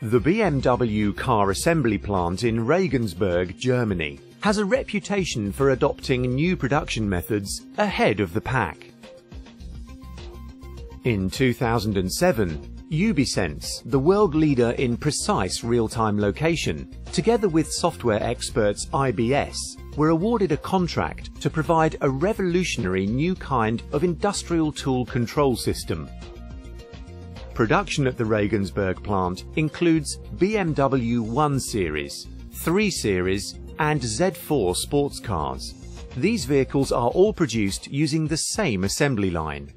The BMW car assembly plant in Regensburg, Germany, has a reputation for adopting new production methods ahead of the pack. In 2007, Ubisense, the world leader in precise real-time location, together with software experts IBS, were awarded a contract to provide a revolutionary new kind of industrial tool control system. Production at the Regensburg plant includes BMW 1 Series, 3 Series and Z4 sports cars. These vehicles are all produced using the same assembly line.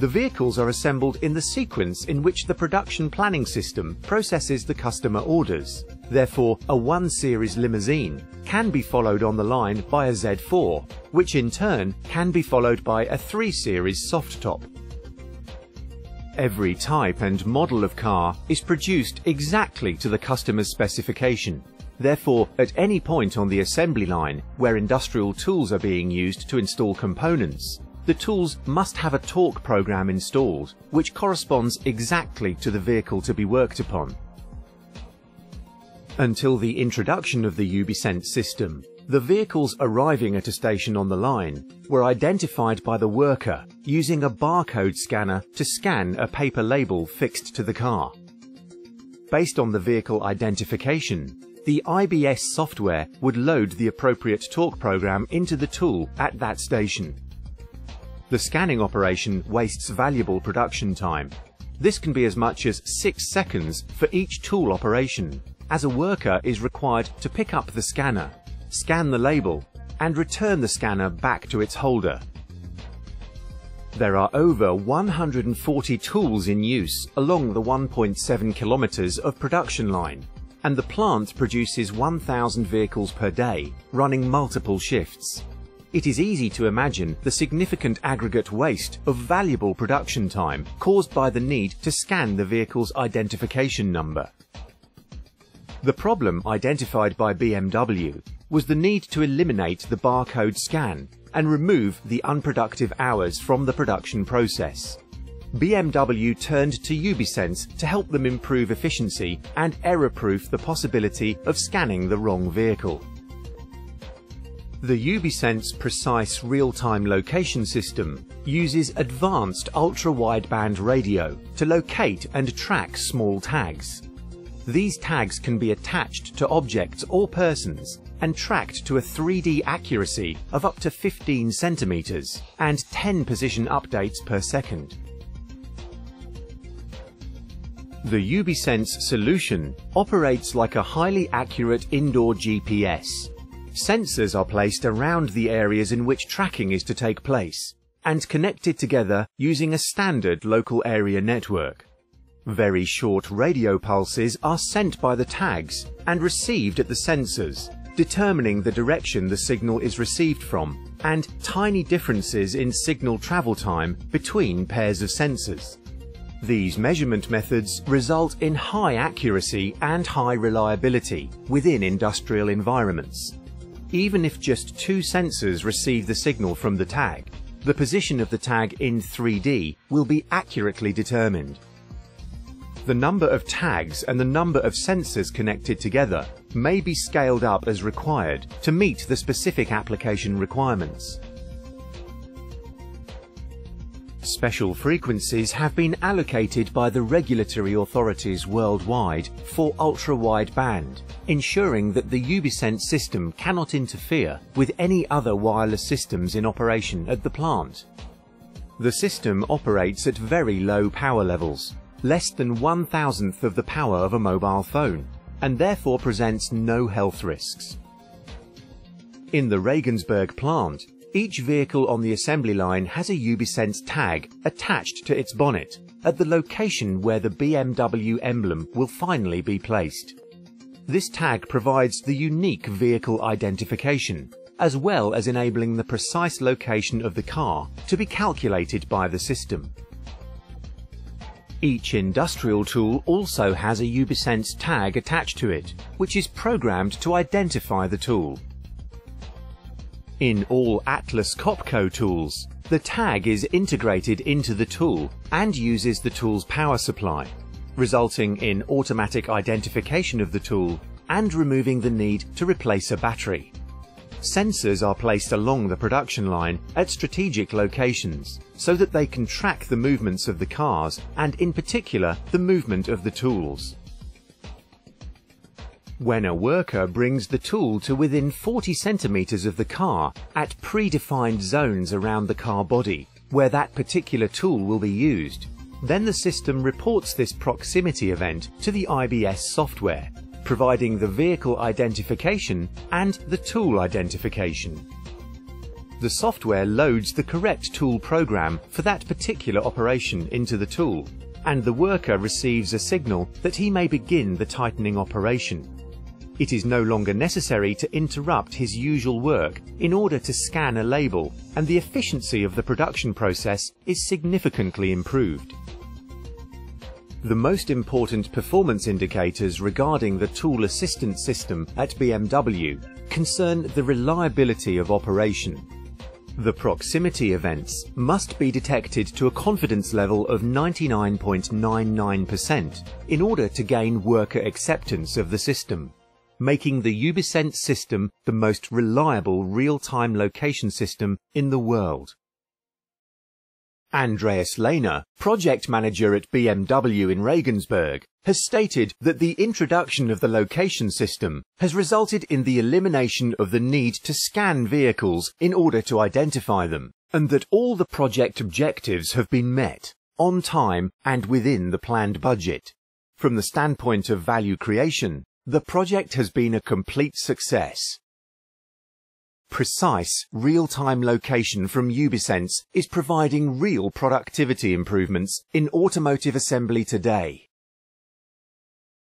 The vehicles are assembled in the sequence in which the production planning system processes the customer orders. Therefore, a 1 Series limousine can be followed on the line by a Z4, which in turn can be followed by a 3 Series soft top. Every type and model of car is produced exactly to the customer's specification. Therefore, at any point on the assembly line where industrial tools are being used to install components, the tools must have a torque program installed which corresponds exactly to the vehicle to be worked upon. Until the introduction of the Ubisense system, the vehicles arriving at a station on the line were identified by the worker using a barcode scanner to scan a paper label fixed to the car. Based on the vehicle identification, the IBS software would load the appropriate torque program into the tool at that station. The scanning operation wastes valuable production time. This can be as much as 6 seconds for each tool operation, as a worker is required to pick up the scanner, scan the label, and return the scanner back to its holder. There are over 140 tools in use along the 1.7 kilometers of production line, and the plant produces 1,000 vehicles per day, running multiple shifts. It is easy to imagine the significant aggregate waste of valuable production time caused by the need to scan the vehicle's identification number. The problem identified by BMW was the need to eliminate the barcode scan and remove the unproductive hours from the production process. BMW turned to Ubisense to help them improve efficiency and error-proof the possibility of scanning the wrong vehicle. The Ubisense Precise Real-Time Location System uses advanced ultra-wideband radio to locate and track small tags. These tags can be attached to objects or persons and tracked to a 3D accuracy of up to 15 centimeters and 10 position updates per second. The Ubisense solution operates like a highly accurate indoor GPS Sensors are placed around the areas in which tracking is to take place and connected together using a standard local area network. Very short radio pulses are sent by the tags and received at the sensors, determining the direction the signal is received from and tiny differences in signal travel time between pairs of sensors. These measurement methods result in high accuracy and high reliability within industrial environments. Even if just two sensors receive the signal from the tag, the position of the tag in 3D will be accurately determined. The number of tags and the number of sensors connected together may be scaled up as required to meet the specific application requirements. Special frequencies have been allocated by the regulatory authorities worldwide for ultra-wideband, ensuring that the Ubisense system cannot interfere with any other wireless systems in operation at the plant. The system operates at very low power levels, less than one thousandth of the power of a mobile phone, and therefore presents no health risks. In the Regensburg plant, each vehicle on the assembly line has a Ubisense tag attached to its bonnet at the location where the BMW emblem will finally be placed. This tag provides the unique vehicle identification, as well as enabling the precise location of the car to be calculated by the system. Each industrial tool also has a Ubisense tag attached to it, which is programmed to identify the tool. In all Atlas Copco tools, the tag is integrated into the tool and uses the tool's power supply, resulting in automatic identification of the tool and removing the need to replace a battery. Sensors are placed along the production line at strategic locations so that they can track the movements of the cars and in particular the movement of the tools. When a worker brings the tool to within 40 centimeters of the car at predefined zones around the car body where that particular tool will be used, then the system reports this proximity event to the IBS software providing the vehicle identification and the tool identification. The software loads the correct tool program for that particular operation into the tool, and the worker receives a signal that he may begin the tightening operation. It is no longer necessary to interrupt his usual work in order to scan a label, and the efficiency of the production process is significantly improved. The most important performance indicators regarding the tool assistance system at BMW concern the reliability of operation. The proximity events must be detected to a confidence level of 99.99% in order to gain worker acceptance of the system, making the Ubisense system the most reliable real-time location system in the world. Andreas Lehner, project manager at BMW in Regensburg, has stated that the introduction of the location system has resulted in the elimination of the need to scan vehicles in order to identify them, and that all the project objectives have been met, on time and within the planned budget. From the standpoint of value creation, the project has been a complete success precise, real-time location from Ubisense is providing real productivity improvements in automotive assembly today.